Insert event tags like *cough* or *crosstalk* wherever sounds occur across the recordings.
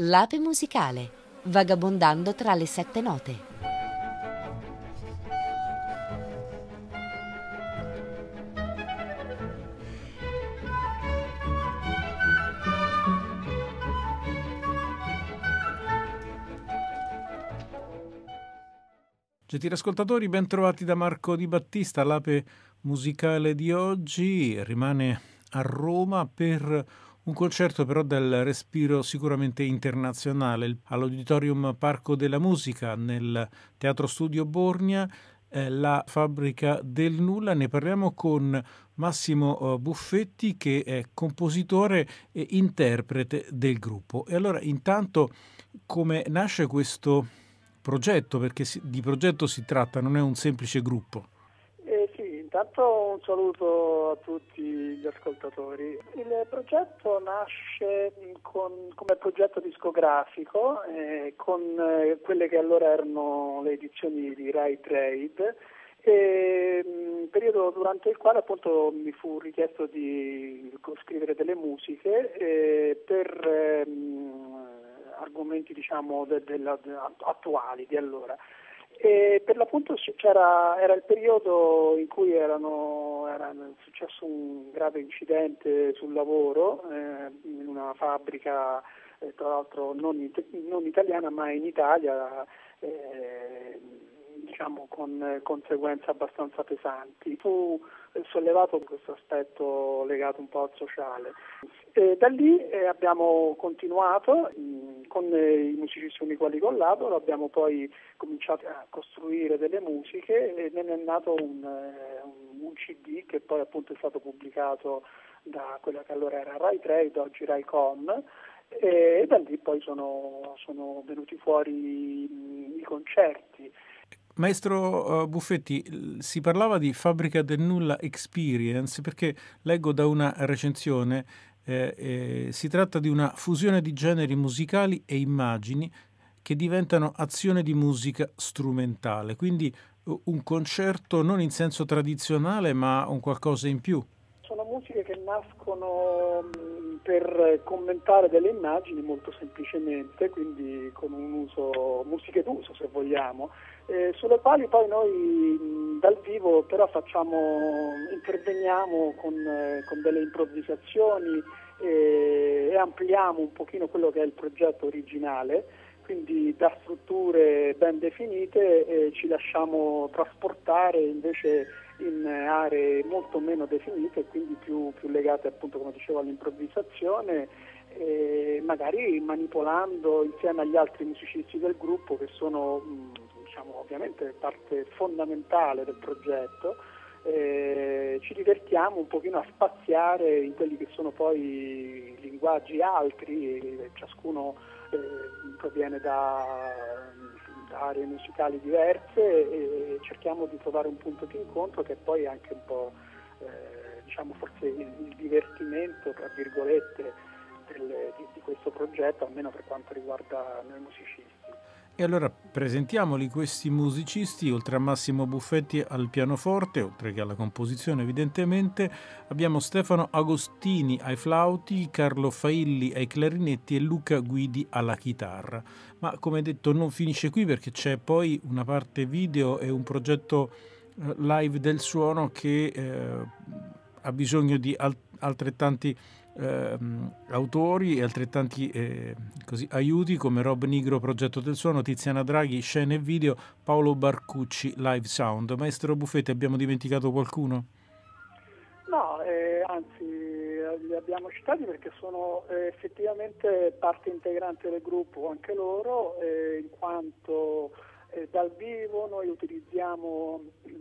L'ape musicale, vagabondando tra le sette note. Gentili ascoltatori, ben trovati da Marco Di Battista. L'ape musicale di oggi rimane a Roma per un concerto però dal respiro sicuramente internazionale all'Auditorium Parco della Musica nel Teatro Studio Borgna, eh, la fabbrica del nulla. Ne parliamo con Massimo eh, Buffetti che è compositore e interprete del gruppo. E allora intanto come nasce questo progetto? Perché di progetto si tratta, non è un semplice gruppo. Intanto un saluto a tutti gli ascoltatori. Il progetto nasce con, come progetto discografico eh, con eh, quelle che allora erano le edizioni di Rai Trade, e, mh, periodo durante il quale appunto mi fu richiesto di scrivere delle musiche eh, per ehm, argomenti diciamo de, de, de, attuali di allora. E per l'appunto era il periodo in cui erano, era successo un grave incidente sul lavoro eh, in una fabbrica, eh, tra l'altro non, non, italiana ma in Italia, eh, diciamo con conseguenze abbastanza pesanti. Fu sollevato questo aspetto legato un po' al sociale. E da lì eh, abbiamo continuato mm, con eh, i musicisti con i quali collaboro, abbiamo poi cominciato a costruire delle musiche e ne è nato un, eh, un CD che poi appunto è stato pubblicato da quella che allora era Rai Trade, oggi Rai Com e, da lì poi sono, sono venuti fuori mh, i concerti. Maestro uh, Buffetti, si parlava di fabbrica del nulla experience perché leggo da una recensione eh, eh, si tratta di una fusione di generi musicali e immagini che diventano azione di musica strumentale, quindi un concerto non in senso tradizionale ma un qualcosa in più. Sono musiche che nascono per commentare delle immagini molto semplicemente, quindi con un uso, musiche d'uso se vogliamo, eh, sulle quali poi noi dal vivo però facciamo, interveniamo con, eh, con delle improvvisazioni eh, e ampliamo un pochino quello che è il progetto originale, quindi da strutture ben definite eh, ci lasciamo trasportare invece in aree molto meno definite e quindi più, più legate appunto come dicevo all'improvvisazione e magari manipolando insieme agli altri musicisti del gruppo che sono diciamo, ovviamente parte fondamentale del progetto, eh, ci divertiamo un pochino a spaziare in quelli che sono poi linguaggi altri, ciascuno eh, proviene da, da, aree musicali diverse e cerchiamo di trovare un punto di incontro che poi è anche un po' eh, diciamo forse il, il divertimento, tra virgolette, del, di, di questo progetto, almeno per quanto riguarda noi musicisti. E allora presentiamoli questi musicisti, oltre a Massimo Buffetti al pianoforte, oltre che alla composizione evidentemente, abbiamo Stefano Agostini ai flauti, Carlo Failli ai clarinetti e Luca Guidi alla chitarra. Ma come detto non finisce qui perché c'è poi una parte video e un progetto eh, live del suono che eh, ha bisogno di alt- altrettanti eh, autori e altrettanti eh, così, aiuti come Rob Nigro, Progetto del Suono, Tiziana Draghi, Scene e Video, Paolo Barcucci, Live Sound. Maestro Buffetti, abbiamo dimenticato qualcuno? No, eh, anzi li abbiamo citati perché sono eh, effettivamente parte integrante del gruppo anche loro, eh, in quanto eh, dal vivo noi utilizziamo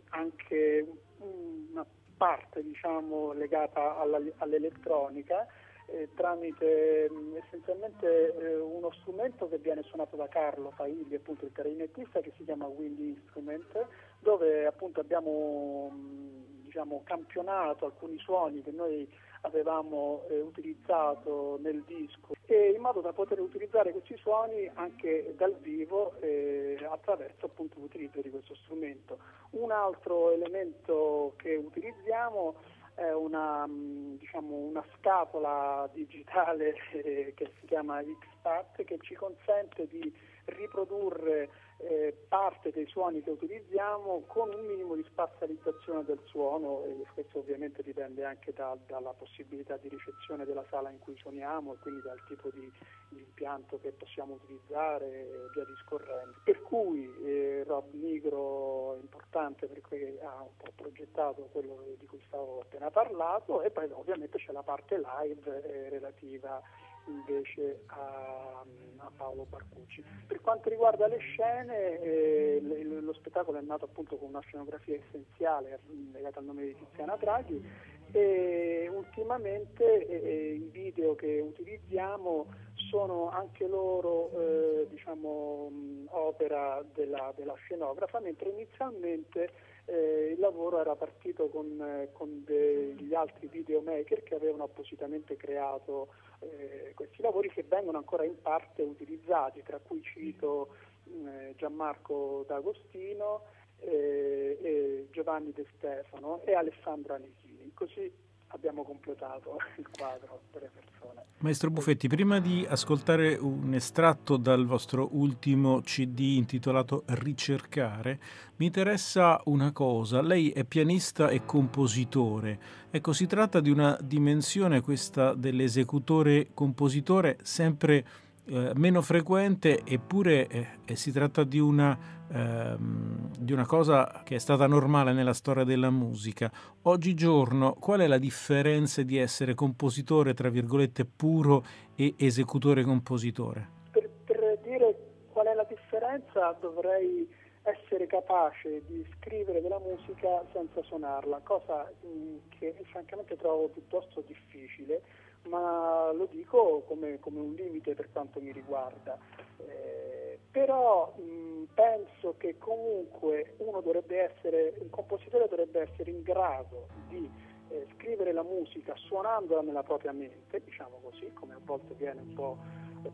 anche una parte diciamo, legata alla, all'elettronica eh, tramite mh, mm, essenzialmente eh, uno strumento che viene suonato da Carlo Failli, appunto il clarinettista, che si chiama Wind Instrument, dove appunto abbiamo mh, mm, diciamo, campionato alcuni suoni che noi avevamo eh, utilizzato nel disco in modo da poter utilizzare questi suoni anche dal vivo eh, attraverso appunto l'utilizzo di questo strumento. Un altro elemento che utilizziamo è una, diciamo, una scatola digitale *laughs* eh, che si chiama XPAT che ci consente di riprodurre eh, parte dei suoni che utilizziamo con un minimo di spazializzazione del suono e questo ovviamente dipende anche da, dalla possibilità di ricezione della sala in cui suoniamo e quindi dal tipo di, di impianto che possiamo utilizzare e via discorrendo. Per cui eh, Rob Nigro è importante perché ha un po' progettato quello di cui stavo appena parlato e poi ovviamente c'è la parte live eh, relativa invece a, a, Paolo Barcucci. Per quanto riguarda le scene, eh, lo spettacolo è nato appunto con una scenografia essenziale legata al nome di Tiziana Draghi e ultimamente eh, i video che utilizziamo sono anche loro eh, diciamo, opera della, della, scenografa, mentre inizialmente eh, il lavoro era partito con, eh, con degli altri videomaker che avevano appositamente creato eh, questi lavori che vengono ancora in parte utilizzati, tra cui cito eh, Gianmarco D'Agostino, eh, Giovanni De Stefano e Alessandra Nechini. Così abbiamo completato *laughs* il quadro delle persone. Maestro Buffetti, prima di ascoltare un estratto dal vostro ultimo CD intitolato Ricercare, mi interessa una cosa. Lei è pianista e compositore. Ecco, si tratta di una dimensione, questa dell'esecutore-compositore, sempre eh, meno frequente, eppure eh, si tratta di una, ehm, di una cosa che è stata normale nella storia della musica. Oggigiorno, qual è la differenza di essere compositore, tra virgolette, puro e esecutore-compositore? Per, per dire qual è la differenza dovrei essere capace di scrivere della musica senza suonarla, cosa mm, che francamente trovo piuttosto difficile ma lo dico come, come un limite per quanto mi riguarda. Eh, però mh, penso che comunque uno dovrebbe essere, un compositore dovrebbe essere in grado di eh, scrivere la musica suonandola nella propria mente, diciamo così, come a volte viene un po'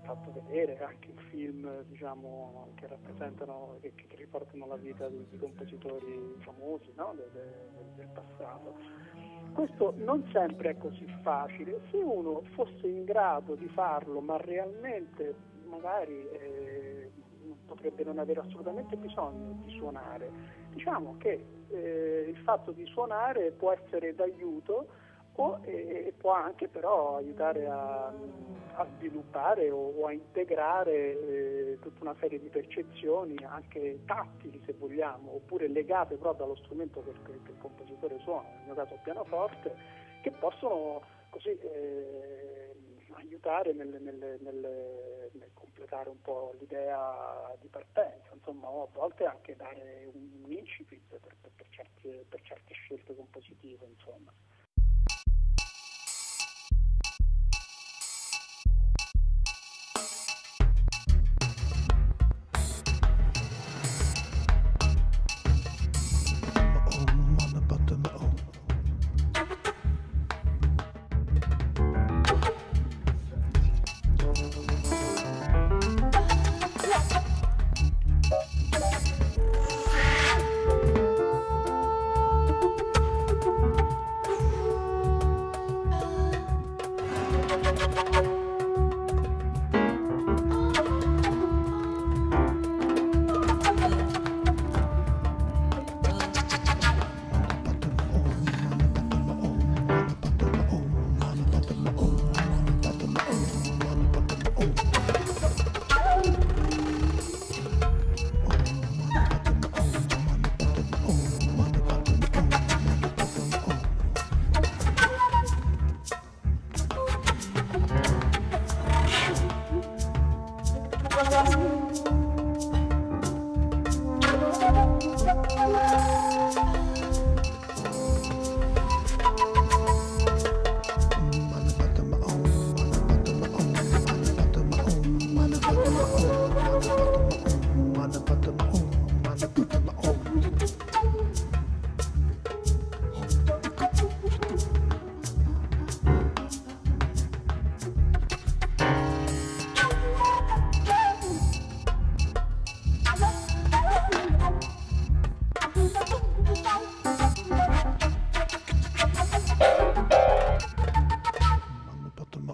fatto vedere anche in film diciamo, che rappresentano, che, che, riportano la vita di, di compositori famosi no? del, del, del passato. Questo non sempre è così facile, se uno fosse in grado di farlo, ma realmente magari eh, potrebbe non avere assolutamente bisogno di suonare, diciamo che eh, il fatto di suonare può essere d'aiuto o, e, può anche però aiutare a, a sviluppare o, o, a integrare eh, tutta una serie di percezioni anche tattili se vogliamo oppure legate proprio allo strumento che, che, che il compositore suona, nel mio caso il pianoforte, che possono così eh, aiutare nel, nel, nel, nel, completare un po' l'idea di partenza, insomma o a volte anche dare un, un incipit per, per, per, certe, per certe scelte compositive. Insomma.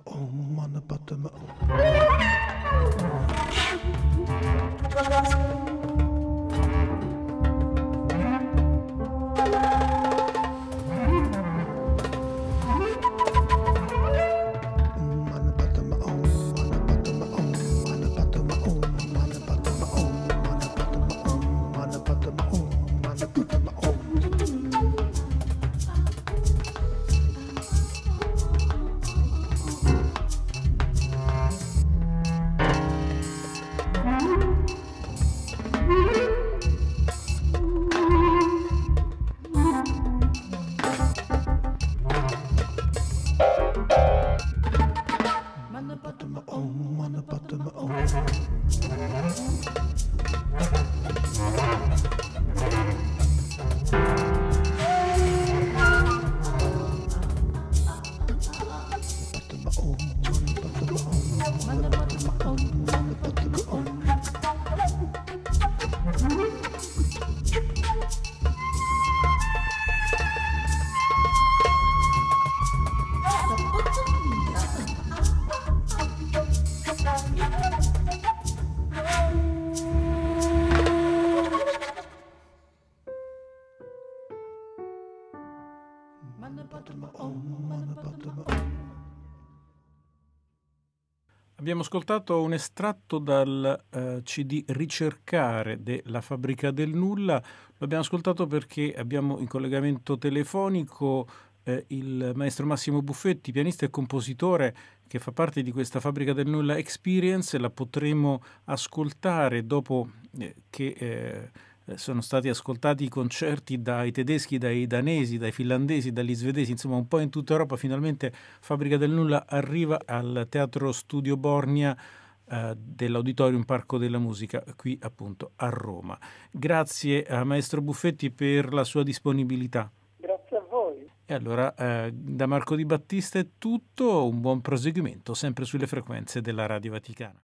my own one about my own. on the bottom, of oh, on the bottom, of oh. Abbiamo ascoltato un estratto dal uh, CD Ricercare della Fabbrica del Nulla. Lo abbiamo ascoltato perché abbiamo in collegamento telefonico eh, il maestro Massimo Buffetti, pianista e compositore che fa parte di questa Fabbrica del Nulla Experience. La potremo ascoltare dopo eh, che eh, sono stati ascoltati i concerti dai tedeschi, dai danesi, dai finlandesi, dagli svedesi, insomma un po' in tutta Europa. Finalmente Fabbrica del Nulla arriva al Teatro Studio Bornia eh, dell'Auditorium Parco della Musica qui appunto a Roma. Grazie a Maestro Buffetti per la sua disponibilità. Grazie a voi. E allora eh, da Marco Di Battista è tutto, un buon proseguimento sempre sulle frequenze della Radio Vaticana.